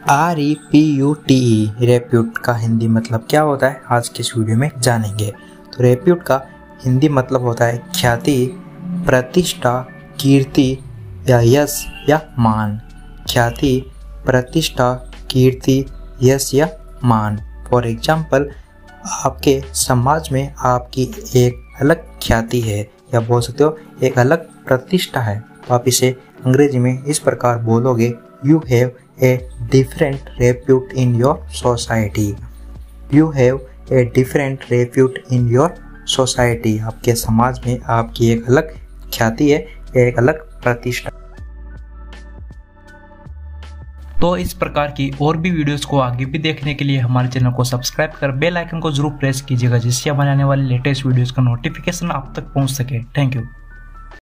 R E P U T E repute का हिंदी मतलब क्या होता है? आज के इस वीडियो में जानेंगे। तो रेप्यूट का हिंदी मतलब होता है ख्याति, प्रतिष्ठा, कीर्ति या यश या मान। ख्याति, प्रतिष्ठा, कीर्ति, यश या मान। फॉर एग्ज़ाम्पल आपके समाज में आपकी एक अलग ख्याति है, या बोल सकते हो, एक अलग प्रतिष्ठा है। तो आप इसे अंग्रेज़ी में इस प्रकार बोलोगे you have a different repute in your society you have a different repute in your society आपके समाज में आपकी एक अलग ख्याति है, एक अलग प्रतिष्ठा। तो इस प्रकार की और भी वीडियोस को आगे भी देखने के लिए हमारे चैनल को सब्सक्राइब कर बेल आइकन को ज़रूर प्रेस कीजिएगा, जिससे हमारे आने वाले लेटेस्ट वीडियोस का नोटिफिकेशन आप तक पहुँच सके। Thank you